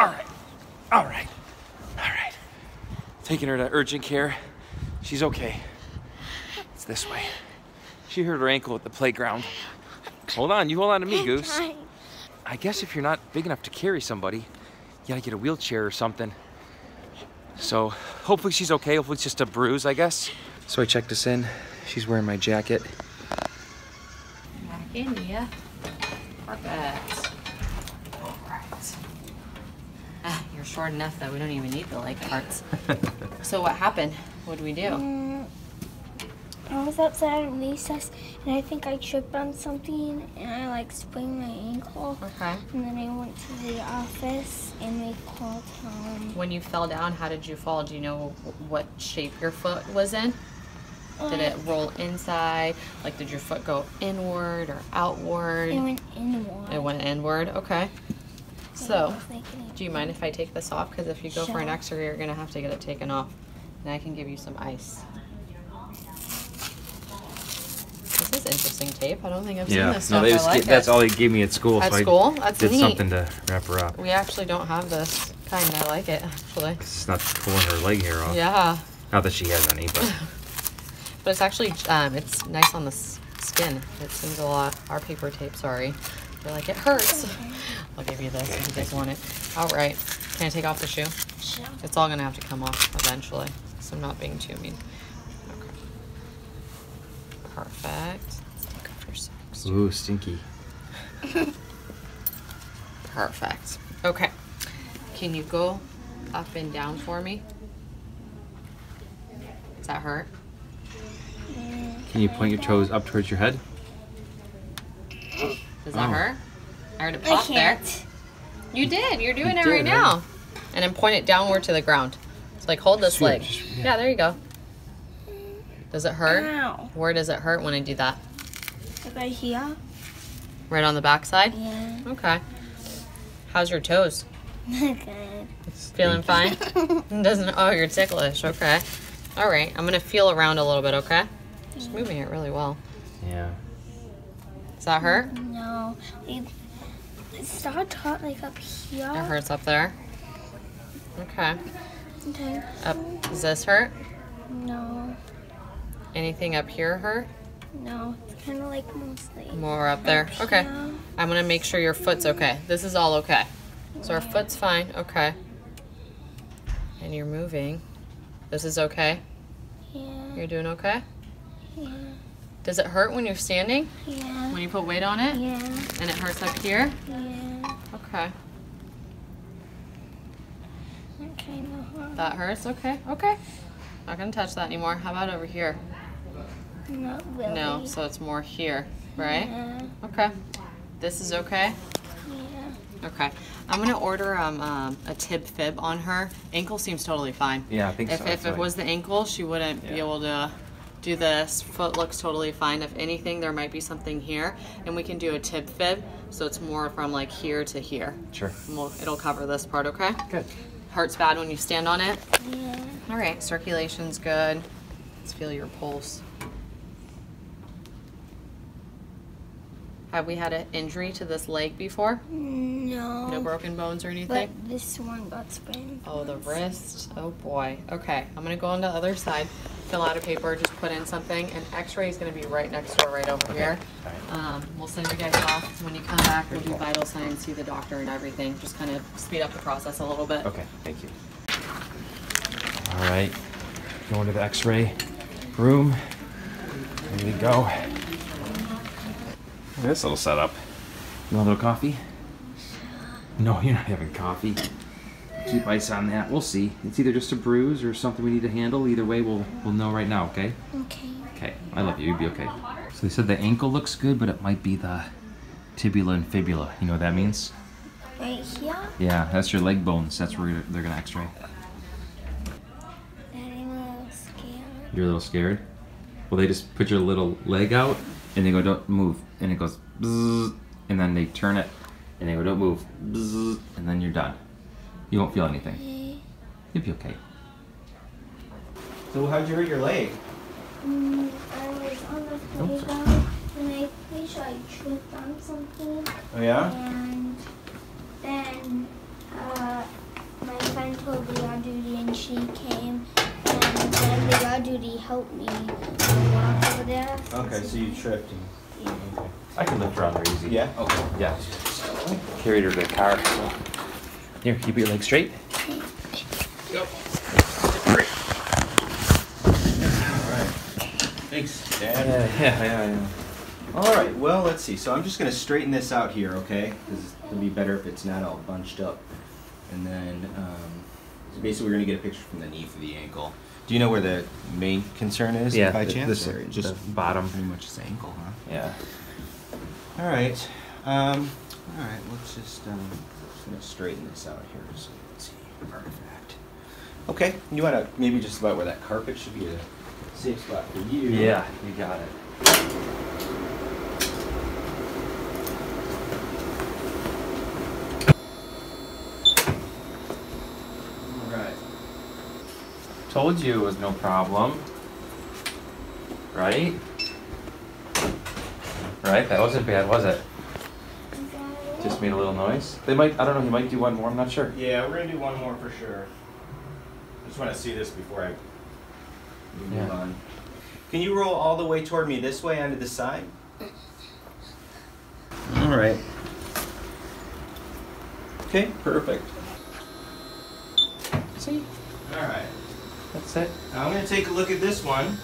All right. All right. All right. Taking her to urgent care. She's okay. It's this way. She hurt her ankle at the playground. Hold on, you hold on to me, Goose. Fine. I guess if you're not big enough to carry somebody, you gotta get a wheelchair or something. So hopefully she's okay. Hopefully it's just a bruise, I guess. So I checked us in. She's wearing my jacket. Back in, yeah. Perfect. Short enough that we don't even need the leg parts. so what happened? What do we do? Mm, I was outside at recess and I think I tripped on something and I like sprained my ankle. Okay. And then I went to the office and they called home. When you fell down, how did you fall? Do you know what shape your foot was in? Did it roll inside? Like, did your foot go inward or outward? It went inward. It went inward. Okay. Like, it So, was like an- do you mind if I take this off? Because if you go for an X-ray, you're gonna have to get it taken off, and I can give you some ice. This is interesting tape. I don't think I've seen Yeah, this no, stuff. they I just like get- that's it. all they gave me at school. At so school? I That's did neat. something to wrap her up. We actually don't have this kind. I like it actually. It's not pulling her leg hair off. Yeah, Not that she has any, but but it's actually um, it's nice on the skin. It seems a lot. Our paper tape, sorry. You're like it hurts. I'll give you this if you guys want it. All right. Can I take off the shoe? Sure. It's all gonna have to come off eventually, so I'm not being too mean. Okay. Perfect. Let's take off your socks. ooh, stinky. Perfect. Okay. Can you go up and down for me? Does that hurt? Can you point your toes up towards your head? Does that Oh. hurt? I heard it I pop there. can't. You did. You're doing You it right did, now. And then point it downward to the ground. It's like hold this Sure, leg. just- yeah. yeah. there you go. Does it hurt? Ow. Where does it hurt when I do that? Like right here? Right on the back side? Yeah. Okay. How's your toes? Good. Feeling fine? Doesn't oh you're ticklish, okay. Alright, I'm gonna feel around a little bit, okay? Just moving it really well. Yeah. Does that hurt? No. It, not hot like up here. It hurts up there. Okay. Okay. Up does this hurt? No. Anything up here hurt? No. It's kind of like mostly. More up there. up Okay. here. I'm gonna make sure your foot's okay. This is all okay. So our foot's fine, okay. And you're moving. This is okay? Yeah. You're doing okay? Yeah. Does it hurt when you're standing? Yeah. When you put weight on it? Yeah. And it hurts up here? Yeah. Okay. That kind of hurt. That hurts? Okay. Okay. Not gonna touch that anymore. How about over here? Not really. No, so it's more here, right? Yeah. Okay. This is okay? Yeah. Okay. I'm gonna order um, um, a tib fib on her. Ankle seems totally fine. Yeah, I think If, so. if That's it why- was the ankle, she wouldn't be able to do this. Foot looks totally fine. If anything, there might be something here, and we can do a tib fib, so it's more from like here to here. Sure. And we'll, it'll cover this part, okay? Good. Hurts bad when you stand on it. Yeah. All right, circulation's good. Let's feel your pulse. Have we had an injury to this leg before? No. No broken bones or anything? But anything? this one got sprained. Oh, the wrist. Oh boy. Okay, I'm gonna go on the other side, fill out a paper, just put in something, and X-ray is gonna be right next door, right over here. Um, we'll send you guys off. When you come back, we'll do vital signs, see the doctor and everything. Just kind of speed up the process a little bit. Okay, thank you. All right, going to the X-ray room. Ready to go. This little setup. You want a little coffee? No, you're not having coffee. Keep ice on that. We'll see. It's either just a bruise or something we need to handle. Either way, we'll we'll know right now. Okay. Okay. Okay. I love you. You'll be okay. So they said the ankle looks good, but it might be the tibula and fibula. You know what that means? Right here? Yeah, that's your leg bones. That's where they're gonna X-ray. I'm a little scared. You're a little scared? Well, they just put your little leg out and they go, don't move. And it goes, bzzz, and then they turn it and they go, don't move. Bzzz, and then you're done. You won't feel anything. Okay. You'll be okay. So how'd you hurt your leg? Mm, I was on the playground and I pretty sure I tripped on something Oh yeah? and then uh, my friend told me on duty, and she came, and then the yard duty helped me walk over there. Okay, so you tripped and. Okay. I can lift her on there easy. Yeah. Okay. Yeah. Carried her to the car. So. Here, keep your legs straight. Go. All right. Thanks, Dad. Yeah, yeah, yeah, yeah. All right. Well, let's see. So I'm just gonna straighten this out here, okay? Because it'll be better if it's not all bunched up. And then, um, so basically, we're gonna get a picture from the knee through the ankle. Do you know where the main concern is? Yeah, by th- chance. this area, just the bottom. Pretty much this ankle, huh? Yeah. All right. Um, all right. Let's just um, just gonna straighten this out here so you can see artifact. Okay. You wanna maybe just about where that carpet should be a safe spot for you. Yeah, you got it. All right. Told you it was no problem. Right? Right? That wasn't bad, was it? Is that it? Just made a little noise. They might, I don't know, he might do one more, I'm not sure. Yeah, we're gonna do one more for sure. I just want to see this before I move Yeah. on. Can you roll all the way toward me this way onto the side? All right. Okay, perfect. See? All right. That's it. Now I'm gonna take a look at this one.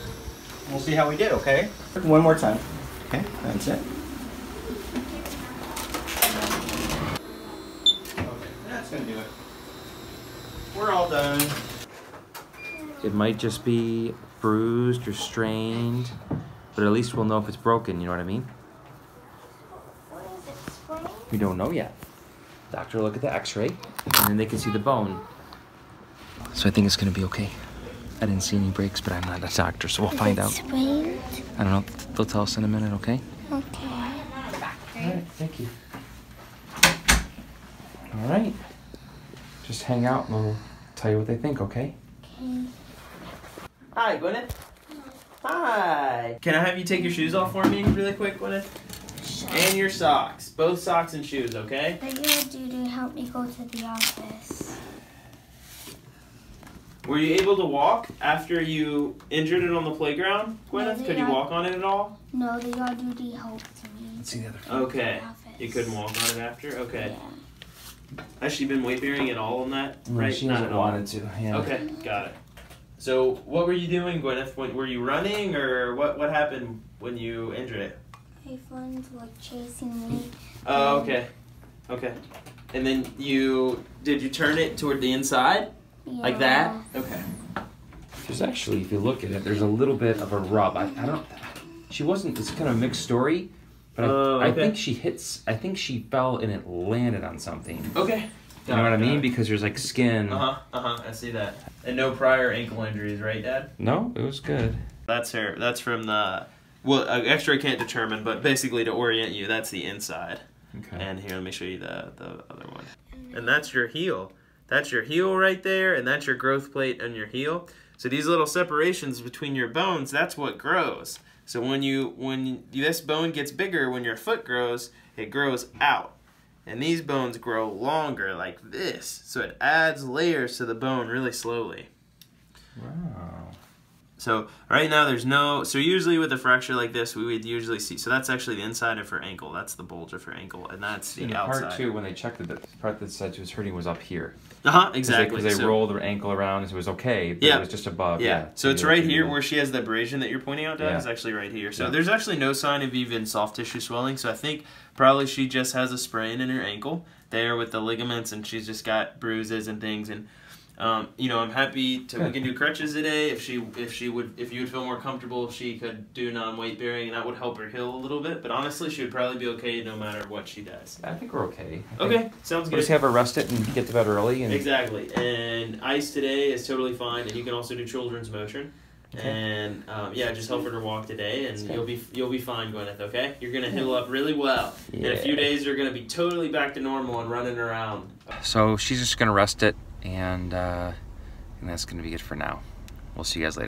We'll see how we did, okay? One more time. Okay, that's it. Okay, that's gonna do it. We're all done. It might just be bruised or strained, but at least we'll know if it's broken, you know what I mean? What is it, sprained? We don't know yet. Doctor will look at the x-ray, and then they can see the bone. So I think it's gonna be okay. I didn't see any breaks, but I'm not a doctor, so we'll Is find it out. Sprained? I don't know. They'll tell us in a minute, okay? Okay. Alright, thank you. Alright. Just hang out and we'll tell you what they think, okay? Okay. Hi, Gwyneth. Hi. Can I have you take your shoes off for me really quick, Gwyneth? And your socks. Both socks and shoes, okay? The yard duty helped me go to the office. Were you able to walk after you injured it on the playground, Gwyneth? Could you walk on it at all? No, the yard duty helped me. Let's see the other Okay. The. You couldn't walk on it after? Okay. Yeah. Has she been weight bearing at all on that? right? She Not hasn't at all. wanted to. Yeah. Okay, got it. So, what were you doing, Gwyneth? When, were you running, or what? What happened when you injured it? My friends were chasing me. Oh, okay, okay. And then you did you turn it toward the inside like that? Okay. There's actually, if you look at it, there's a little bit of a rub. I, I don't. She wasn't. It's kind of a mixed story, but I, Oh, I think she hits. I think she fell and it landed on something. Okay. You know what I mean? Because there's like skin. Uh huh. Uh huh. I see that. And no prior ankle injuries, right, Dad? No, it was good. That's her. That's from the. Well, uh, X-ray can't determine, but basically to orient you, that's the inside. Okay. And here, let me show you the the other one. And that's your heel. That's your heel right there, and that's your growth plate on your heel. So these little separations between your bones, that's what grows. So when you when this bone gets bigger, when your foot grows, it grows out. And these bones grow longer like this. So it adds layers to the bone really slowly. wow. So right now there's no. So usually with a fracture like this, we would usually see. So that's actually the inside of her ankle. That's the bulge of her ankle, and that's the outside. part two, when they checked it, the part that said she was hurting was up here. Uh huh. 'Cause they- Exactly. Because they, So- rolled her ankle around and it was okay, but Yeah. it was just above. yeah. Yeah. So it's right here where she has the abrasion that you're pointing out, Dad. Yeah. Is actually right here. So Yeah. there's actually no sign of even soft tissue swelling. So I think probably she just has a sprain in her ankle there with the ligaments, and she's just got bruises and things. And um, you know, I'm happy to we can do crutches today if she if she would if you would feel more comfortable if she could do non weight bearing, and that would help her heal a little bit. But honestly, she would probably be okay no matter what she does. I think we're okay. I think Okay, sounds We'll just have her rest it and get to bed early. And Exactly, and ice today is totally fine, and you can also do children's Motrin. Okay. And um, yeah, just help her to walk today, and Okay. you'll be you'll be fine, Gwyneth. Okay, you're gonna heal up really well. In a few days, you're gonna be totally back to normal and running around. So she's just gonna rest it, and uh, and that's gonna be it for now. We'll see you guys later.